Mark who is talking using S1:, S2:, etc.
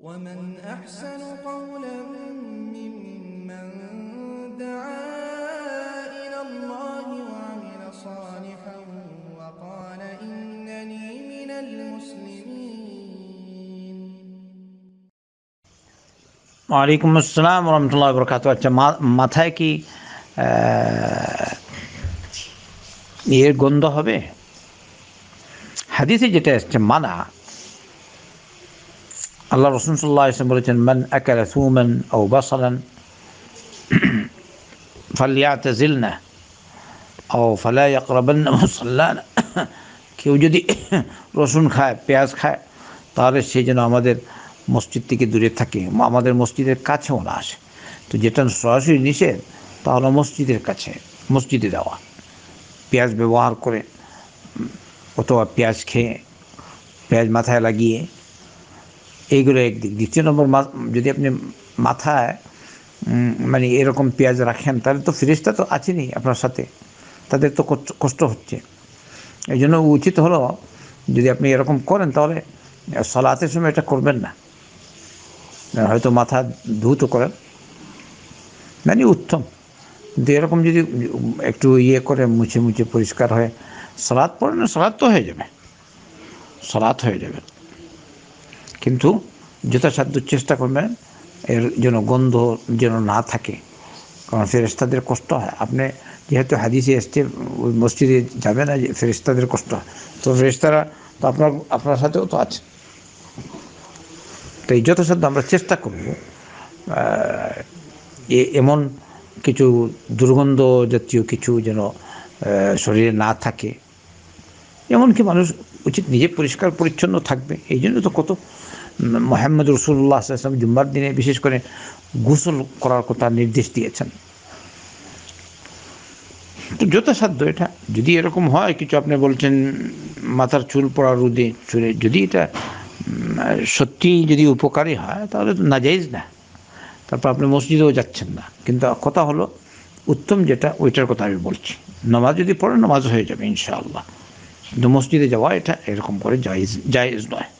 S1: ومن أحسن قولا ممن دعا إلى الله وعمل صالحا وقال إنني من المسلمين
S2: ওয়ালাইকুম আসসালাম রহমতুল্লাহ বরকাত আচ্ছা মা- মাথায় কি আহ, ইয়ের গন্ধ হবে হাদিসে যেটা এসছে মানা আল্লাহ রসুন সাল্লাহ ইসলাম বলেছেন, মান আকালা সুমান ও বাসালান ফালিয়াতাজিলনা ও ফালা ইয়াকরাবান্না মুসাল্লানা। কেউ যদি রসুন খায়, পেঁয়াজ খায়, তাহলে সে যেন আমাদের মসজিদ থেকে দূরে থাকে, আমাদের মসজিদের কাছেও না আসে। তো যেটা সরাসরি নিষেধ তাহলে মসজিদের কাছে, মসজিদে দেওয়া পেঁয়াজ ব্যবহার করে অথবা পেঁয়াজ খেয়ে, পেঁয়াজ মাথায় লাগিয়ে এইগুলো একদিক দ্বিতীয় নম্বর যদি আপনি মাথায় মানে এরকম পেঁয়াজ রাখেন, তাহলে তো ফিরিস্তা তো আছেনই আপনার সাথে। তাদের তো কষ্ট- হচ্ছে। এই জন্য উচিত হলো, যদি আপনি এরকম করেন, তাহলে সলাতের সময় এটা করবেন না। হয়তো মাথা ধুত করেন। মানে উত্তম। কিন্তু এরকম যদি একটু ইয়ে করে, মুছে মুছে পরিষ্কার হয় সলাদ পড়েন না সলাৎ তো হয়ে যাবে। সলাদ হয়ে যাবে। কিন্তু যথাসাধ্য চেষ্টা করবেন এর যেন গন্ধ যেন না থাকে। কারণ ফেরেস্তাদের কষ্ট হয়। আপনি যেহেতু হাদিসে এসছে, ওই মসজিদে যাবে না ফেরেস্তাদের কষ্ট হয়। তো ফেরেস্তারা তো আপনার আপনার সাথেও তো আছে। তো এই যথাসাধ্য আমরা চেষ্টা করব। এমন কিছু দুর্গন্ধ জাতীয় কিছু যেন শরীরে না থাকে। এমনকি মানুষ উচিত নিজে পরিষ্কার, পরিচ্ছন্ন থাকবে। এই জন্য তো কত মোহাম্মদ রসুল্লাহ আসলাম জুম্মার দিনে বিশেষ করে গোসল করার কথা নির্দেশ দিয়েছেন। তো যথাসাধ্য এটা। যদি এরকম হয়, কিছু আপনি বলছেন, মাথার চুল পড়া, রোদে চুলে, যদি এটা সত্যি যদি উপকারী হয়, তাহলে তো নাজাইজ না। তারপর আপনি মসজিদেও যাচ্ছেন না। কিন্তু কথা হলো, উত্তম যেটা, ওইটার কথা আমি বলছি। নামাজ যদি পড়েন, নামাজ হয়ে যাবে ইনশাআল্লাহ। কিন্তু মসজিদে যাওয়া এটা এরকম করে জায়েজ জায়েজ নয়।